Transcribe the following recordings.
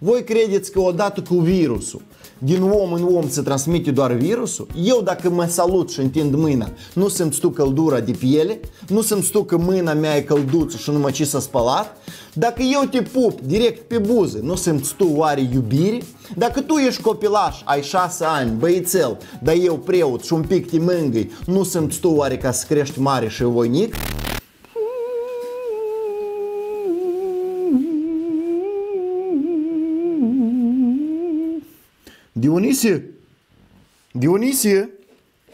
Voi credeți că odată cu virusul, din om în om se transmite doar virusul? Eu dacă mă salut și întind mâna, nu să-mi stu căldura de piele, nu să-mi stu că mâna mea e călduță și numai ce s-a spălat, dacă eu te pup direct pe buze, nu să-mi stu oare iubire? Dacă tu ești copilaș, ai șase ani, băițel, dar eu preot și un pic te mângâi, nu să-mi stu oare ca să crești mare și voinic? Dionisie? Dionisie?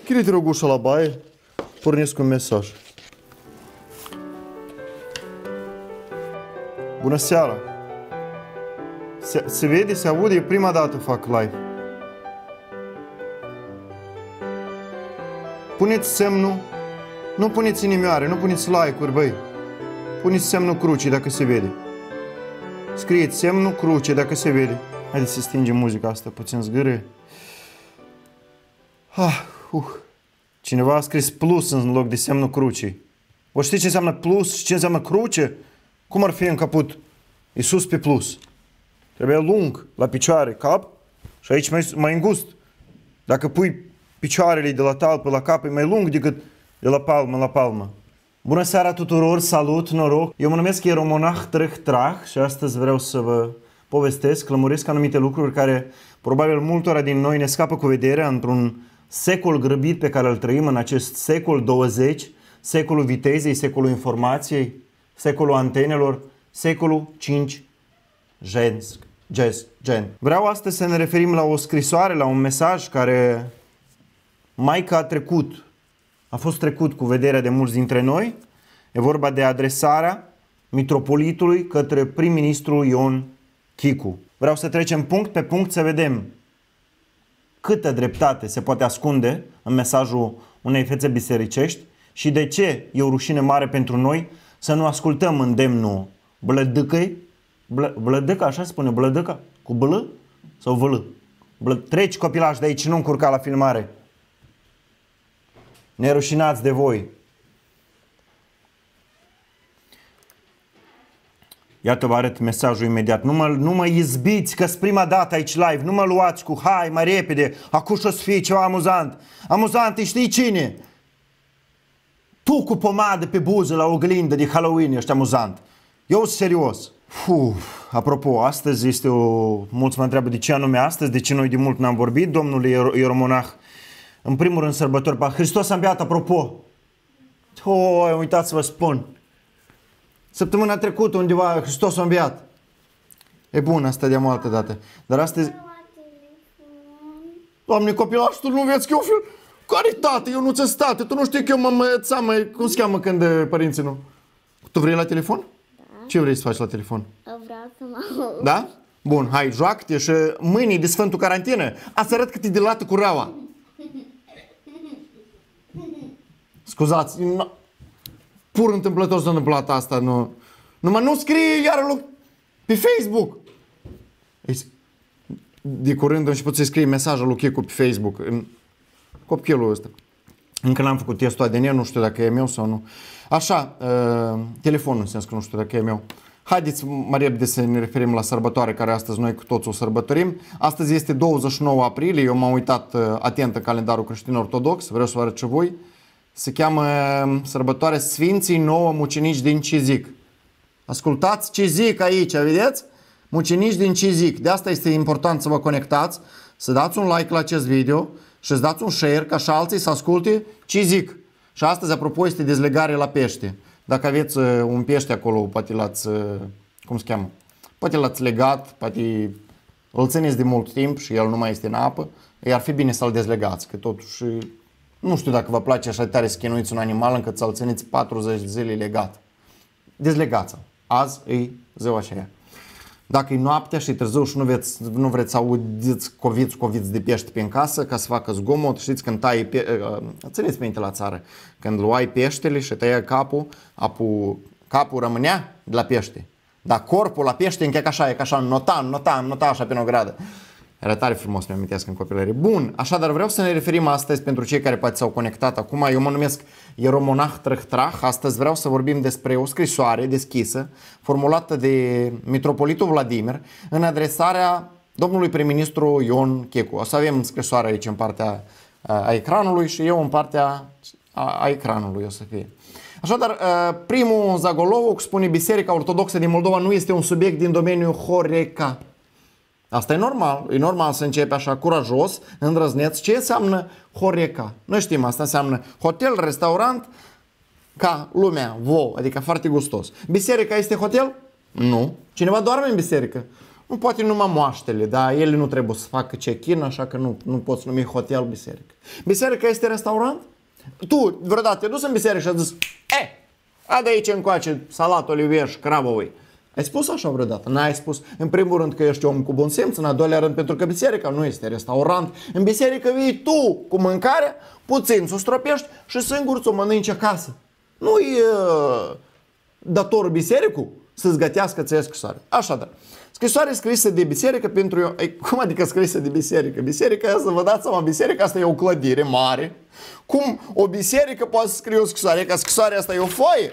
Chire te rog ușa la baie? Pornesc un mesaj. Bună seara! Se, se vede, se aude, e prima dată fac live. Puneți semnul, nu puneți inimioare, nu puneți like-uri, băi. Puneți semnul cruce dacă se vede. Scrieți semnul cruce dacă se vede. Haideți să stingem muzica asta puțin zgâră. Ah, uh. Cineva a scris plus în loc de semnul crucii. Vă știți ce înseamnă plus și ce înseamnă cruce? Cum ar fi în caput? Iisus pe plus. Trebuie lung la picioare, cap și aici mai, mai îngust. Dacă pui picioarele de la talpă la cap, e mai lung decât de la palmă la palmă. Bună seara tuturor, salut, noroc! Eu mă numesc Ieromonah Trăh Trah și astăzi vreau să vă povestesc, lămuresc anumite lucruri care probabil multora din noi ne scapă cu vederea într-un secol grăbit pe care îl trăim în acest secol 20, secolul vitezei, secolul informației, secolul antenelor, secolul 5 gens, gens, gen. Vreau astăzi să ne referim la o scrisoare, la un mesaj care mai că a trecut, a fost trecut cu vederea de mulți dintre noi. E vorba de adresarea mitropolitului către prim-ministru Ion Chicu. Vreau să trecem punct pe punct să vedem câtă dreptate se poate ascunde în mesajul unei fețe bisericești și de ce e o rușine mare pentru noi să nu ascultăm îndemnul blădâcăi, blă, blădâcă, așa se spune, blădâcă, cu blă sau vlă. Blă, treci copilași de aici, nu încurca la filmare. Nerușinați de voi. Iată vă arăt mesajul imediat. Nu mă, nu mă izbiți că prima dată aici live. Nu mă luați cu hai mai repede. Acum o să fie ceva amuzant. Amuzant știi cine? Tu cu pomadă pe buză la oglindă de Halloween ești amuzant. Eu sunt serios. Uf, apropo, astăzi este o... Mulți mă întreabă de ce anume astăzi, de ce noi de mult n-am vorbit. Domnul Ieromonah, în primul rând sărbători, pa Hristos a înviat, apropo. Oh, uitați să vă spun. Săptămâna trecută undeva Hristos a înviat. E bun, asta de altă dată. Dar astăzi... Doamne, copilaș, tu nu vezi că eu fiu... Care tată? Eu nu ți state. Tu nu știi că eu mă ța, mai... Cum se cheamă când părinții nu? Tu vrei la telefon? Da. Ce vrei să faci la telefon? Vreau să mă Da? Bun, hai, joacă-te și mâine de Sfântul Carantină a să arăt că te dilată cu reaua. Scuzați, pur întâmplător s-a întâmplat asta. Nu, numai nu scrie iar loc pe Facebook. De curând am început să scrie mesajul lui Chicu pe Facebook. În copilul ăsta. Încă n-am făcut testul ADN, nu știu dacă e meu sau nu. Așa, uh, telefonul în sens că nu știu dacă e meu. Haideți mai repede să ne referim la sărbătoare care astăzi noi cu toți o sărbătorim. Astăzi este 29 aprilie, eu m-am uitat uh, atent în calendarul creștin ortodox, vreau să vă arăt și voi se cheamă um, sărbătoarea Sfinții Nouă Mucenici din Cizic. Ascultați ce zic aici, vedeți? Mucenici din Cizic. De asta este important să vă conectați, să dați un like la acest video și să dați un share ca și alții să asculte ce zic. Și astăzi, apropo, este dezlegare la pește. Dacă aveți uh, un pește acolo, poate l-ați, uh, cum se cheamă, poate l-ați legat, poate îl țineți de mult timp și el nu mai este în apă, ar fi bine să-l dezlegați, că totuși nu știu dacă vă place așa tare să chinuiți un animal încât să-l țineți 40 de zile legat. Dezlegați-l. Azi e ziua aceea. Dacă e noaptea și e târziu și nu vreți, nu vreți să audiți coviți, coviți de pește pe în casă ca să facă zgomot, știți când tai, pe, uh, țineți minte la țară, când luai peștele și tăia capul, apu, capul rămânea de la pește. Dar corpul la pește încă e ca așa, e ca așa, nota, nota, nota așa pe o gradă. Era tare frumos, mi amintesc în copilărie. Bun, așadar vreau să ne referim astăzi pentru cei care poate s-au conectat acum. Eu mă numesc Ieromonah Trăhtrah. Astăzi vreau să vorbim despre o scrisoare deschisă formulată de Mitropolitul Vladimir în adresarea domnului prim-ministru Ion Checu. O să avem scrisoarea aici în partea a ecranului și eu în partea a ecranului o să fie. Așadar, primul Zagolovoc spune Biserica Ortodoxă din Moldova nu este un subiect din domeniul Horeca. Asta e normal. E normal să începe așa curajos, îndrăzneț. Ce înseamnă Horeca? Noi știm, asta înseamnă hotel, restaurant, ca lumea, vo, adică foarte gustos. Biserica este hotel? Nu. Cineva doarme în biserică? Nu poate numai moaștele, dar ele nu trebuie să facă check-in, așa că nu, nu poți numi hotel biserică. Biserica este restaurant? Tu vreodată te-ai dus în biserică și ai zis, e, adă aici încoace salatul olivieș crabovui. Ai spus așa vreodată? N-ai spus. În primul rând că ești om cu bun simț, în al doilea rând pentru că biserica nu este restaurant. În biserică vii tu cu mâncarea, puțin să o stropești și singur să o mănânci acasă. Nu e uh, dator bisericul să-ți gătească ție scrisoare. Așadar, scrisoare scrisă de biserică pentru eu. Ei, cum adică scrisă de biserică? Biserica, să vă dați seama, biserica asta e o clădire mare. Cum o biserică poate să scrie o scrisoare? Că scrisoarea asta e o foaie.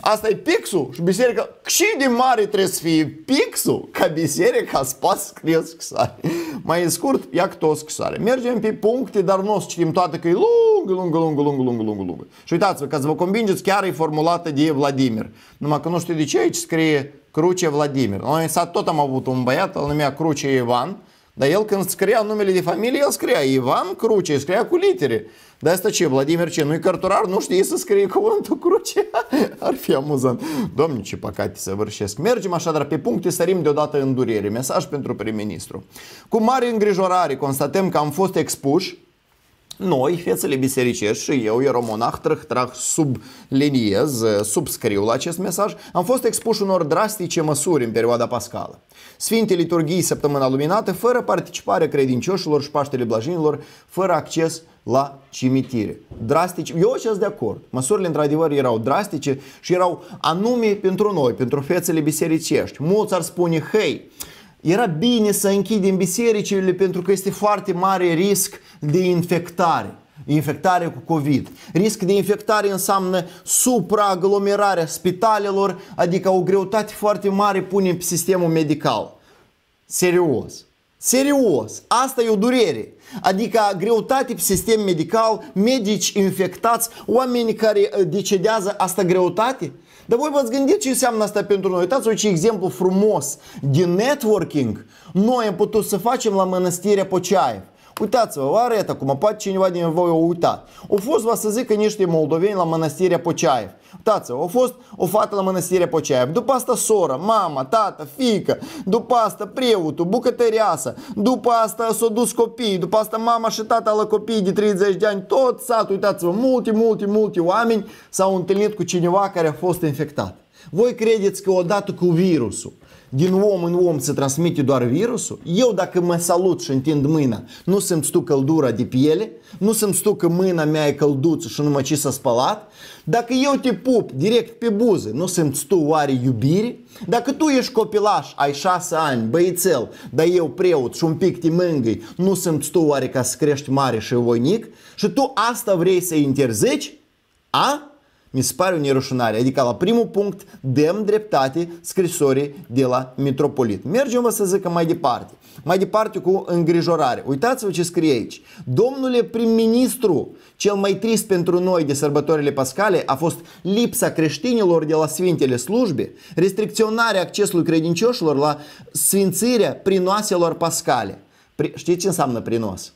Asta e pixul și biserica, și de mare trebuie să fie pixul ca biserica să poată scrie o scrisoare. Mai scurt, ia câte o scrisoare. Mergem pe puncte, dar nu o să citim toate că e lungă, lungă, lungă, lungă, lungă, lungă, lungă. Și uitați-vă, ca să vă convingeți, chiar e formulată de Vladimir. Numai că nu știu de ce aici scrie Cruce Vladimir. Noi în sat tot am avut un băiat, îl numea Cruce Ivan, dar el când scria numele de familie, el scria Ivan Cruce, scria cu litere. Dar asta ce, Vladimir ce, nu-i cărturar, nu știe să scrie cuvântul cruce? Ar fi amuzant. Domnule, ce păcate să vârșesc. Mergem așadar pe puncte, sărim deodată în durere. Mesaj pentru prim-ministru. Cu mare îngrijorare constatăm că am fost expuși noi, fețele bisericești și eu, ieromonah, trăh, subliniez, subscriu la acest mesaj, am fost expuși unor drastice măsuri în perioada pascală. Sfinte liturghii săptămâna luminată, fără participare credincioșilor și Paștele Blajinilor, fără acces la cimitire. Drastice, eu sunt de acord. Măsurile într-adevăr erau drastice și erau anume pentru noi, pentru fețele bisericești. Mulți ar spune, hei, era bine să închidem bisericile pentru că este foarte mare risc de infectare. Infectare cu COVID. Risc de infectare înseamnă supraaglomerarea spitalelor, adică o greutate foarte mare pune pe sistemul medical. Serios. Serios. Asta e o durere. Adică greutate pe sistem medical, medici infectați, oameni care uh, decedează, asta greutate? Dar voi v-ați gândit ce înseamnă asta pentru noi? Uitați-vă ce exemplu frumos de networking noi am putut să facem la Mănăstirea Poceaev. Uitați-vă, vă arăt acum, poate cineva din voi a uitat. Au fost, vă să zic, niște moldoveni la Mănăstirea Poceaev. Uitați-vă, a fost o fată la Mănăstirea Poceaev, după asta sora, mama, tata, fică, după asta preotul, bucătăreasa, după asta s-au dus copii, după asta mama și tata la copii de 30 de ani, tot satul, uitați-vă, multe, multe, multe oameni s-au întâlnit cu cineva care a fost infectat. Voi credeți că odată cu virusul din om în om se transmite doar virusul, eu dacă mă salut și întind mâna, nu să-mi stu căldura de piele, nu să-mi stu că mâna mea e călduță și nu mă ce s-a spălat, dacă eu te pup direct pe buze, nu să-mi stu oare iubire, dacă tu ești copilaș, ai șase ani, băițel, dar eu preot și un pic te mângâi, nu să-mi stu oare ca să crești mare și voinic, și tu asta vrei să interzici? A? Mi se pare o nerușinare. Adică la primul punct dăm dreptate scrisorii de la mitropolit. Mergem să zică mai departe. Mai departe cu îngrijorare. Uitați-vă ce scrie aici. Domnule prim-ministru, cel mai trist pentru noi de sărbătorile pascale a fost lipsa creștinilor de la Sfintele Slujbe, restricționarea accesului credincioșilor la sfințirea prinoaselor pascale. Știți ce înseamnă prinos?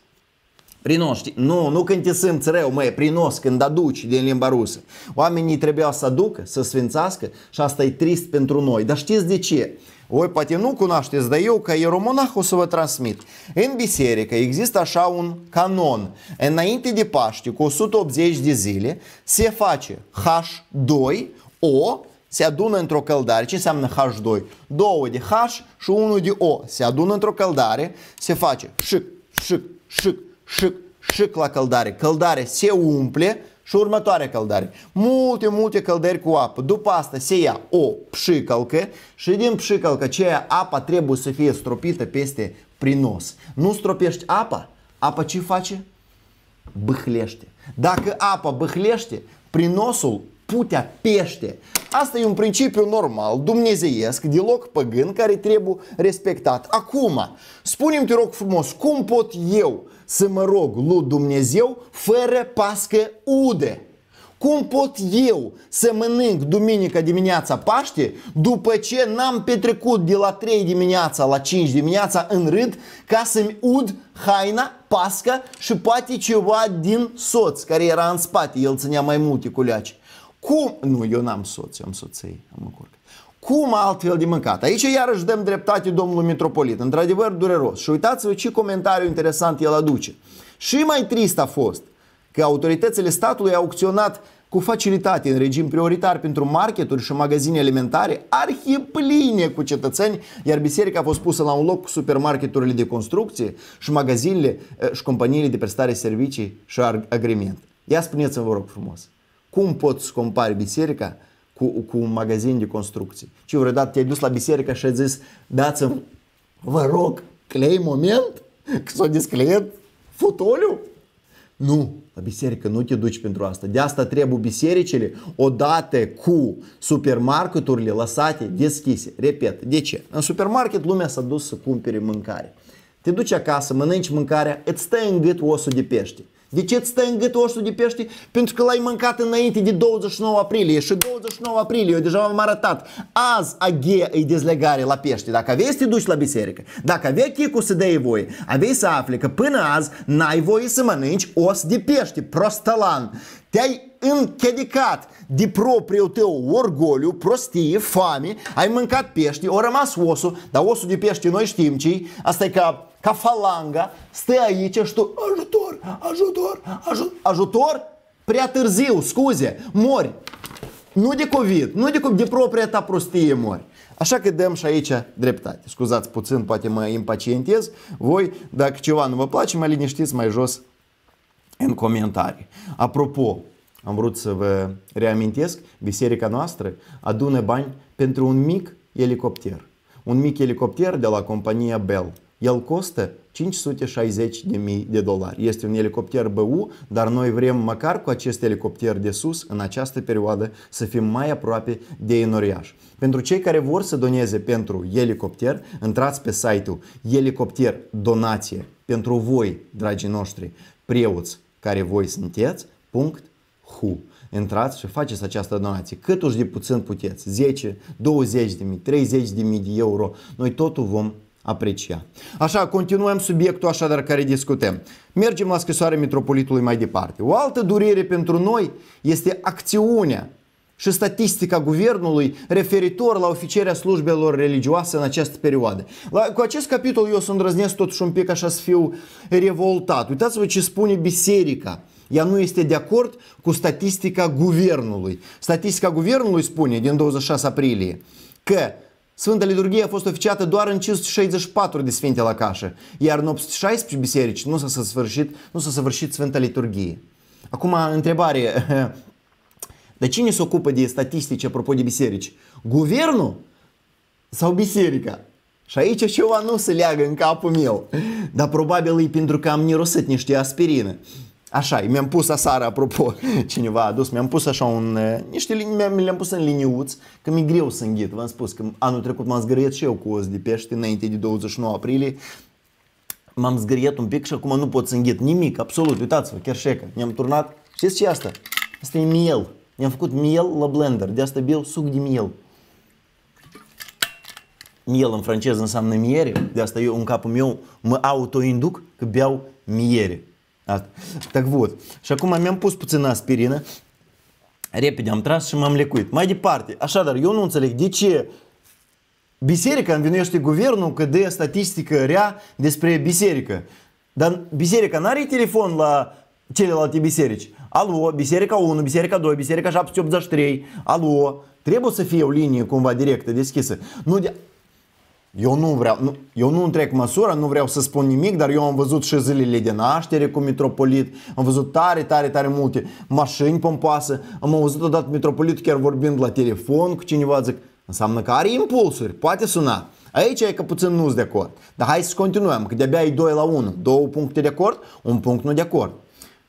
Prinos, știi? Nu, nu când te simți rău, măi, prinos, când aduci din limba rusă. Oamenii trebuiau să aducă, să sfințească și asta e trist pentru noi. Dar știți de ce? Voi poate nu cunoașteți, dar eu ca ieromonah o să vă transmit. În biserică există așa un canon. Înainte de Paște, cu 180 de zile, se face H2O, se adună într-o căldare. Ce înseamnă H2? Două de H și unul de O. Se adună într-o căldare, se face șic, șic, șic, șic, șic la căldare. Căldare se umple și următoarea căldare. Multe, multe căldări cu apă. După asta se ia o pșicălcă și din pșicălcă aceea apa trebuie să fie stropită peste prinos. Nu stropești apa, apa ce face? Băhlește. Dacă apa băhlește, prinosul putea pește. Asta e un principiu normal, dumnezeiesc, deloc păgân, care trebuie respectat. Acum, spune-mi, te rog frumos, cum pot eu să mă rog lui Dumnezeu fără pască ude? Cum pot eu să mănânc duminica dimineața Paște după ce n-am petrecut de la 3 dimineața la 5 dimineața în rând ca să-mi ud haina, pasca și poate ceva din soț care era în spate, el ținea mai multe culeaci. Cum? Nu, eu n-am soț, eu am soție, am încurc. Cum altfel de mâncat? Aici iarăși dăm dreptate domnului mitropolit. Într-adevăr dureros. Și uitați-vă ce comentariu interesant el aduce. Și mai trist a fost că autoritățile statului au acționat cu facilitate în regim prioritar pentru marketuri și magazine alimentare arhipline cu cetățeni, iar biserica a fost pusă la un loc cu supermarketurile de construcție și magazinele eh, și companiile de prestare servicii și agrement. Ia spuneți-mi, vă rog frumos, cum poți compari biserica cu, cu un magazin de construcții? Ce vreodată te-ai dus la biserică și ai zis, dați-mi, vă rog, clei moment? Că s-a descleiat fotoliu? Nu, la biserică nu te duci pentru asta. De asta trebuie bisericile odată cu supermarketurile lăsate deschise. Repet, de ce? În supermarket lumea s-a dus să cumpere mâncare. Te duci acasă, mănânci mâncarea, îți stă în gât osul de pește. De ce îți stă în gât osul de pește? Pentru că l-ai mâncat înainte de 29 aprilie și 29 aprilie, eu deja am arătat. Azi aghe e dezlegare la pește. Dacă aveai să te duci la biserică, dacă aveai chicul să dai voie, aveai să afli că până azi n-ai voie să mănânci os de pește, prostălan. Te-ai închedicat de propriul tău orgoliu, prostie, foame, ai mâncat pește, o rămas osul, dar osul de pește noi știm ce asta e ca ca falanga, stă aici și tu, ajutor, ajutor, ajutor, ajutor, prea târziu, scuze, mori. Nu de COVID, nu de, de propria ta prostie mori. Așa că dăm și aici dreptate. Scuzați puțin, poate mă impacientez. Voi, dacă ceva nu vă place, mă liniștiți mai jos în comentarii. Apropo, am vrut să vă reamintesc, biserica noastră adună bani pentru un mic elicopter. Un mic elicopter de la compania Bell. El costă 560 de mii de dolari. Este un elicopter BU, dar noi vrem măcar cu acest elicopter de sus, în această perioadă, să fim mai aproape de Enoriaș. Pentru cei care vor să doneze pentru elicopter, intrați pe site-ul elicopter donație pentru voi, dragii noștri, preoți care voi sunteți, punct hu. Intrați și faceți această donație. Cât uși de puțin puteți, 10, 20 de mii, 30 de mii de euro, noi totul vom aprecia. Așa, continuăm subiectul așadar care discutăm. Mergem la scrisoarea Metropolitului mai departe. O altă durere pentru noi este acțiunea și statistica guvernului referitor la oficierea slujbelor religioase în această perioadă. La, cu acest capitol eu sunt îndrăznesc totuși un pic așa să fiu revoltat. Uitați-vă ce spune biserica. Ea nu este de acord cu statistica guvernului. Statistica guvernului spune din 26 aprilie că Sfânta Liturghie a fost oficiată doar în 564 de Sfinte la Cașă, iar în 816 biserici nu s-a sfârșit, nu s-a sfârșit Sfânta Liturghie. Acum, întrebare, dar cine se ocupă de statistici apropo de biserici? Guvernul sau biserica? Și aici ceva nu se leagă în capul meu, dar probabil e pentru că am nirosit niște aspirină. Așa, mi-am pus asară, apropo, cineva a adus, mi-am pus așa un, niște, le-am pus în liniuț, că mi-e greu să înghit. V-am spus că anul trecut m-am zgâriet și eu cu os de pește înainte de 29 aprilie. M-am zgâriet un pic și acum nu pot să înghit nimic, absolut, uitați-vă, chiar șecă. Ne-am turnat, știți ce e asta? Asta e miel. Ne-am făcut miel la blender, de asta beau suc de miel. Miel în franceză înseamnă miere, de asta eu în capul meu mă autoinduc că beau miere. Asta. Так вот. Și acum mi-am pus puțin aspirină, repede am tras și m-am lecuit. Mai departe, așadar, eu nu înțeleg de ce biserica învinuiește guvernul că dă statistică rea despre biserică. Dar biserica nu are telefon la celelalte biserici. Alo, biserica 1, biserica 2, biserica 783, alo, trebuie să fie o linie cumva directă deschisă. Nu de... Eu nu vreau, nu, eu nu întrec măsura, nu vreau să spun nimic, dar eu am văzut și zilele de naștere cu Mitropolit, am văzut tare, tare, tare multe mașini pompoase, am auzit odată Mitropolit chiar vorbind la telefon cu cineva, zic, înseamnă că are impulsuri, poate suna. Aici e că puțin nu de acord. Dar hai să continuăm, că de-abia e 2 la 1. Două puncte de acord, un punct nu de acord.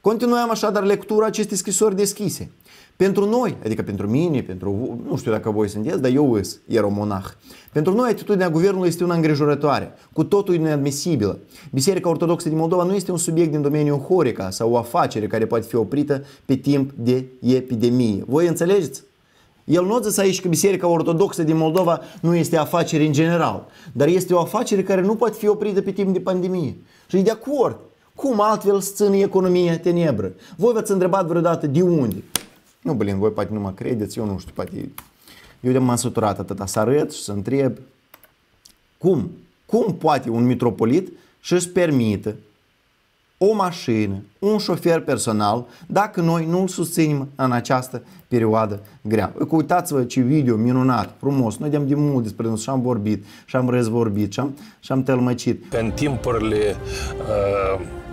Continuăm așadar lectura acestei scrisori deschise. Pentru noi, adică pentru mine, pentru, nu știu dacă voi sunteți, dar eu îs, eromonah. Pentru noi atitudinea guvernului este una îngrijorătoare, cu totul inadmisibilă. Biserica Ortodoxă din Moldova nu este un subiect din domeniul Horeca sau o afacere care poate fi oprită pe timp de epidemie. Voi înțelegeți? El nu zis aici că Biserica Ortodoxă din Moldova nu este afacere în general, dar este o afacere care nu poate fi oprită pe timp de pandemie. Și e de acord. Cum altfel să ține economia tenebră? Voi v-ați întrebat vreodată de unde? Nu, blin, voi poate nu mă credeți, eu nu știu, poate... Eu de m-am săturat atâta să arăt și să întreb cum? Cum poate un mitropolit să-și permită o mașină, un șofer personal, dacă noi nu îl susținem în această perioadă grea. Uitați-vă ce video minunat, frumos. Noi de mult despre noi și am vorbit, și am răzvorbit, și am, și am tălmăcit. În timpurile uh,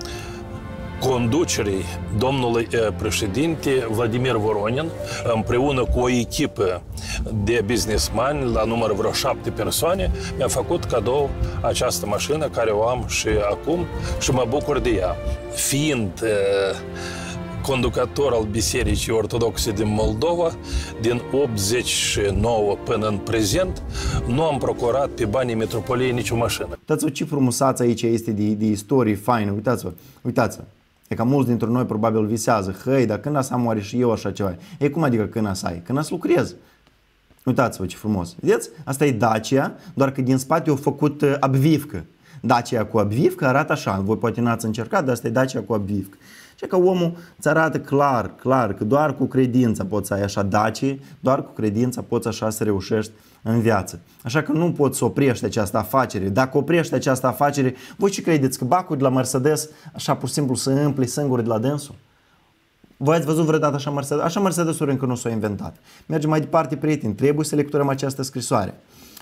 conducerii domnului președinte Vladimir Voronin împreună cu o echipă de businessmani la număr vreo șapte persoane mi-a făcut cadou această mașină care o am și acum și mă bucur de ea. Fiind conducător al Bisericii Ortodoxe din Moldova, din 89 până în prezent, nu am procurat pe banii metropoliei nicio mașină. Uitați-vă ce frumusață aici este de, de istorie faină, uitați-vă, uitați-vă. E ca mulți dintre noi probabil visează, hăi, dar când să am oare și eu așa ceva? Ei, cum adică când să ai? Când să lucrez. Uitați-vă ce frumos. Vedeți? Asta e Dacia, doar că din spate au făcut uh, abvivcă. Dacia cu abvivcă arată așa. Voi poate n-ați încercat, dar asta e Dacia cu abvivcă. Și că omul îți arată clar, clar, că doar cu credința poți să ai așa daci, doar cu credința poți așa să reușești în viață. Așa că nu poți să oprești această afacere. Dacă oprești această afacere, voi ce credeți? Că bacul de la Mercedes așa pur și simplu să împli singur de la dânsul? Voi ați văzut vreodată așa Mercedes? Așa Mercedes-uri încă nu s-au inventat. Mergem mai departe, prieteni. Trebuie să lecturăm această scrisoare.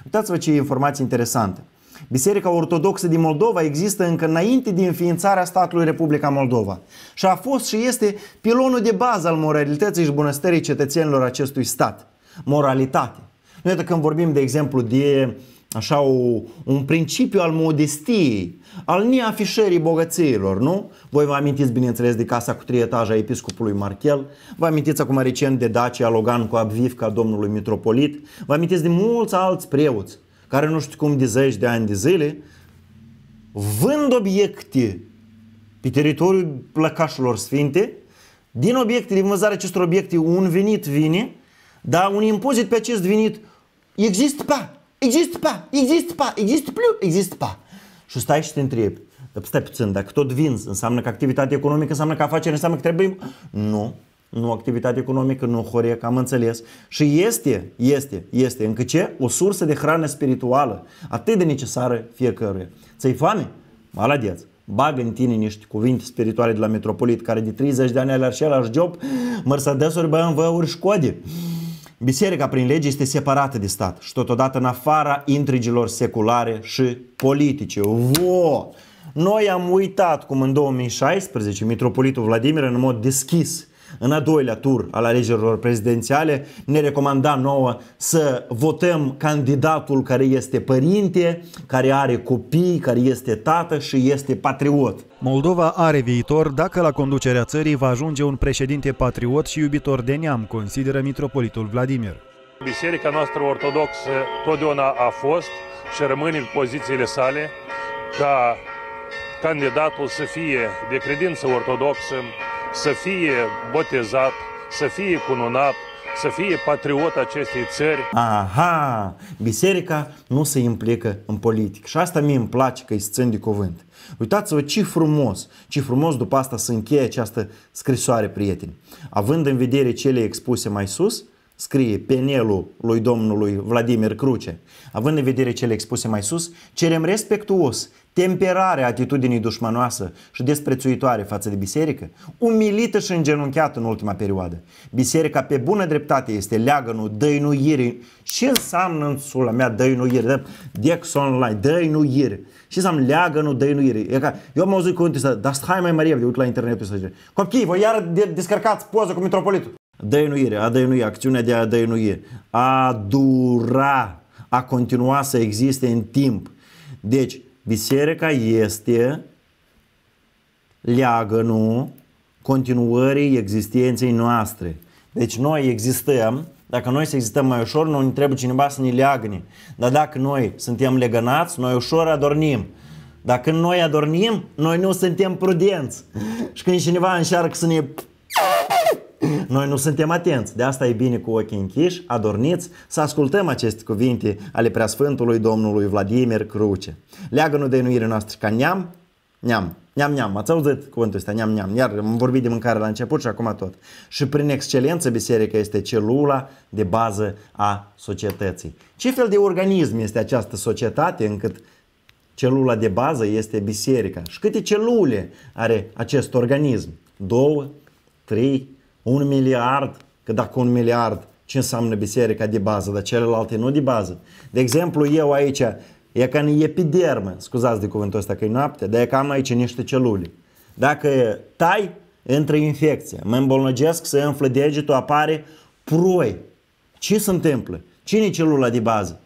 Uitați-vă ce informații interesante. Biserica Ortodoxă din Moldova există încă înainte de înființarea statului Republica Moldova și a fost și este pilonul de bază al moralității și bunăstării cetățenilor acestui stat. Moralitate. Noi când vorbim, de exemplu, de așa o, un principiu al modestiei, al neafișării bogățiilor, nu? Voi vă amintiți, bineînțeles, de casa cu trei etaje a episcopului Marchel, vă amintiți acum recent de Dacia Logan cu Abvivca domnului mitropolit, vă amintiți de mulți alți preoți care nu știu cum de zeci de ani de zile, vând obiecte pe teritoriul plăcașilor sfinte, din obiecte, din vânzarea acestor obiecte, un venit vine, dar un impozit pe acest venit există pa, există pa, există pa, există plus, există pa. Și stai și te întrebi, dar stai puțin, dacă tot vinzi, înseamnă că activitatea economică, înseamnă că afacere, înseamnă că trebuie... Nu, nu activitate economică, nu horec, am înțeles. Și este, este, este încă ce? O sursă de hrană spirituală, atât de necesară fiecăruia. Ți-ai foame? Maladeț. Bagă în tine niște cuvinte spirituale de la metropolit care de 30 de ani are același job, Mercedes-uri, BMW-uri, Școde. Biserica prin lege este separată de stat și totodată în afara intrigilor seculare și politice. Vo! Noi am uitat cum în 2016 Mitropolitul Vladimir în mod deschis în a doilea tur al alegerilor prezidențiale, ne recomanda nouă să votăm candidatul care este părinte, care are copii, care este tată și este patriot. Moldova are viitor dacă la conducerea țării va ajunge un președinte patriot și iubitor de neam, consideră mitropolitul Vladimir. Biserica noastră ortodoxă totdeauna a fost și rămâne în pozițiile sale ca candidatul să fie de credință ortodoxă, să fie botezat, să fie cununat, să fie patriot acestei țări. Aha, biserica nu se implică în politică și asta mie îmi place că îi țin de cuvânt. Uitați-vă ce frumos, ce frumos după asta să încheie această scrisoare, prieteni. Având în vedere cele expuse mai sus, scrie penelul lui domnului Vladimir Cruce. Având în vedere cele expuse mai sus, cerem respectuos temperarea atitudinii dușmanoasă și desprețuitoare față de biserică, umilită și îngenunchiată în ultima perioadă. Biserica pe bună dreptate este leagănul dăinuirii. Ce înseamnă în sula mea dăinuire? Dex online, dăinuire. Ce înseamnă leagănul dăinuirii? E ca, eu am auzit cuvântul ăsta, dar stai mai mare, de uit la internetul ăsta. Copii, voi iar descărcați poză cu mitropolitul. Dăinuire, a dăinui, acțiunea de a dăinui, a dura, a continua să existe în timp. Deci, biserica este leagănul continuării existenței noastre. Deci noi existăm, dacă noi să existăm mai ușor, nu ne trebuie cineva să ne leagăne. Dar dacă noi suntem legănați, noi ușor adornim. Dacă noi adornim, noi nu suntem prudenți. Și când cineva încearcă să ne noi nu suntem atenți, de asta e bine cu ochii închiși, adorniți, să ascultăm aceste cuvinte ale preasfântului Domnului Vladimir Cruce. Leagă-nu de inuire noastră ca neam, neam, neam, neam, ați auzit cuvântul ăsta, neam, neam, iar am vorbit de mâncare la început și acum tot. Și prin excelență biserica este celula de bază a societății. Ce fel de organism este această societate încât celula de bază este biserica? Și câte celule are acest organism? Două, trei, un miliard, că dacă un miliard, ce înseamnă biserica de bază, dar celelalte nu de bază. De exemplu, eu aici, e ca în epidermă, scuzați de cuvântul ăsta că e noapte, dar e ca am aici niște celule. Dacă tai, intră infecția, mă îmbolnăgesc, se înflă degetul, apare proi. Ce se întâmplă? Cine e celula de bază?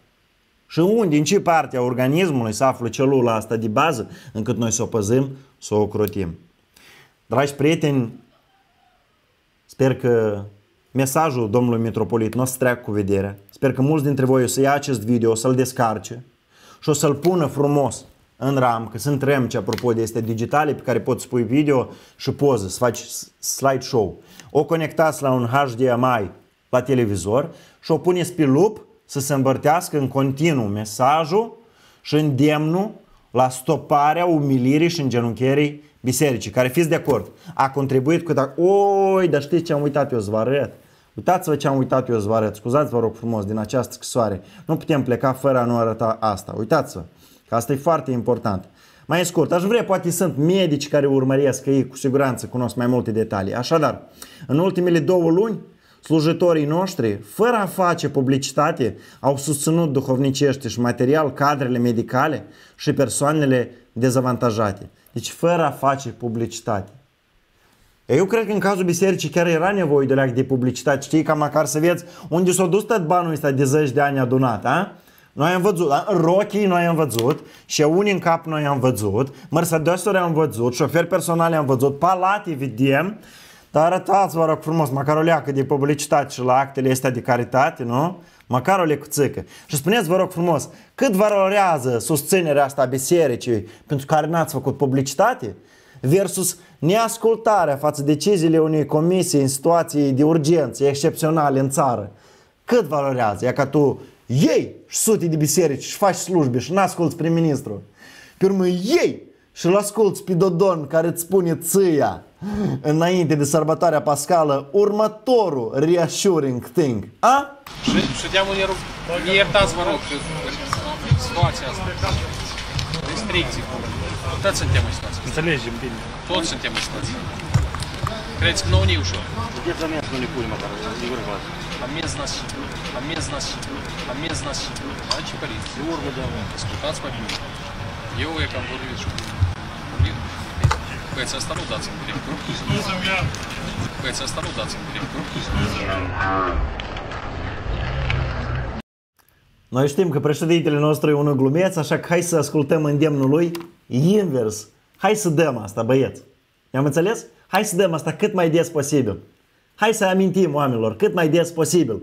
Și unde, în ce parte a organismului se află celula asta de bază, încât noi să o păzim, să o crotim. Dragi prieteni, Sper că mesajul domnului metropolit nu o să treacă cu vederea. Sper că mulți dintre voi o să ia acest video, o să-l descarce și o să-l pună frumos în RAM, că sunt ce apropo de este digitale pe care poți pui video și poză, să faci slideshow. O conectați la un HDMI la televizor și o puneți pe loop să se îmbărtească în continuu mesajul și îndemnul la stoparea umilirii și îngenuncherii bisericii, care fiți de acord, a contribuit cu... Oi, dar știți ce am uitat eu să vă arăt? Uitați-vă ce am uitat eu să vă arăt. Scuzați-vă, rog frumos, din această scrisoare. Nu putem pleca fără a nu arăta asta. Uitați-vă, că asta e foarte important. Mai scurt, aș vrea, poate sunt medici care urmăresc, că ei cu siguranță cunosc mai multe detalii. Așadar, în ultimele două luni, slujitorii noștri, fără a face publicitate, au susținut duhovnicește și material cadrele medicale și persoanele dezavantajate. Deci fără a face publicitate. Eu cred că în cazul bisericii chiar era nevoie de de publicitate. Știi, ca măcar să vezi unde s-a dus tot banul ăsta de zeci de ani adunat, a? Noi am văzut, da? rochii noi am văzut, și unii în cap noi am văzut, mercedes am văzut, șoferi personali am văzut, palate vedem, dar arătați, vă rog frumos, măcar o leacă de publicitate și la actele astea de caritate, nu? Măcar o lecuțică. Și spuneți, vă rog frumos, cât valorează susținerea asta a bisericii pentru care n-ați făcut publicitate? Versus neascultarea față deciziile unei comisii în situații de urgență excepționale în țară. Cât valorează? E ca tu iei sute de biserici și faci slujbe și n-asculți prim-ministru. Pe urmă iei și-l asculți pe Dodon care îți spune țâia înainte de sărbătoarea pascală următorul reassuring thing. A? Și, și de unii rog, iertați, vă rog, situația asta. Restricții. Toți suntem în situație. Înțelegem bine. Toți suntem în situație. Credeți că nouă nu e ușor. De la mine nu ne pune măcar, e vorba. Amez nas și amez nas și amez nas și Aici părinți, e urmă de Ascultați mai bine. Eu e că am vorbit și cu Băieți, asta nu dați în direct. Băieți, asta nu dați în direct. Noi știm că președintele nostru e unul glumeț, așa că hai să ascultăm îndemnul lui invers. Hai să dăm asta, băieți. Ne-am înțeles? Hai să dăm asta cât mai des posibil. Hai să amintim oamenilor cât mai des posibil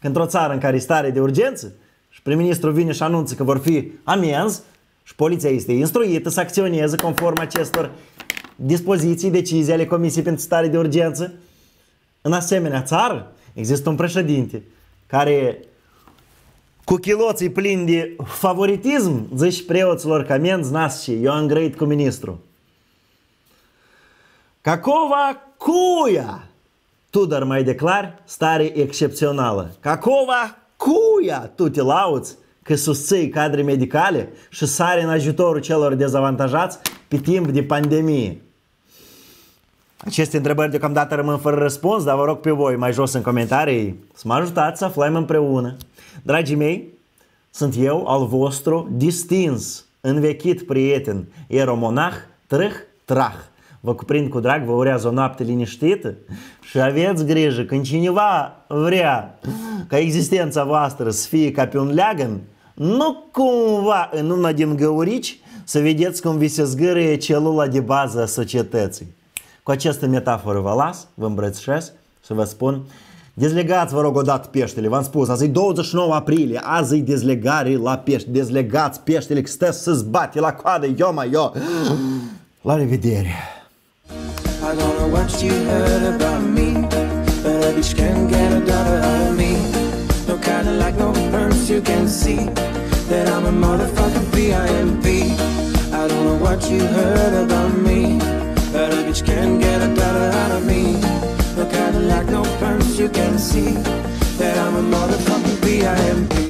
că într-o țară în care e stare de urgență și prim-ministru vine și anunță că vor fi amenzi și poliția este instruită să acționeze conform acestor dispoziții, decizii ale Comisiei pentru stare de urgență, în asemenea țară există un președinte care cu chiloții plini de favoritism, zici preoților că amenzi nas eu am grăit cu ministru. Какого куя Tudor mai declar stare excepțională. Cacova, cuia tu te lauți că susții cadre medicale și sare în ajutorul celor dezavantajați pe timp de pandemie. Aceste întrebări deocamdată rămân fără răspuns, dar vă rog pe voi mai jos în comentarii să mă ajutați să aflăm împreună. Dragii mei, sunt eu, al vostru, distins, învechit prieten, eromonah, trăh, trah. Vă cuprind cu drag, vă urează o noapte liniștită și aveți grijă când cineva vrea ca existența voastră să fie ca pe un leagăn, nu cumva în una din găurici să vedeți cum vi se zgârie celula de bază a societății. Cu această metaforă vă las, vă îmbrățișez și vă spun Dezlegați, vă rog, odată peștele. V-am spus, azi e 29 aprilie, azi e dezlegare la pește. Dezlegați peștele, că stă să zbate la coadă, yo, mai yo. La revedere! I don't know what you heard about me, but a bitch can get a dollar out of me. No kinda like no perms, you can see that I'm a motherfucking B.I.M.P. I don't know what you heard about me, but a bitch can get a dollar out of me. No kinda like no perms, you can see that I'm a motherfucking B.I.M.P.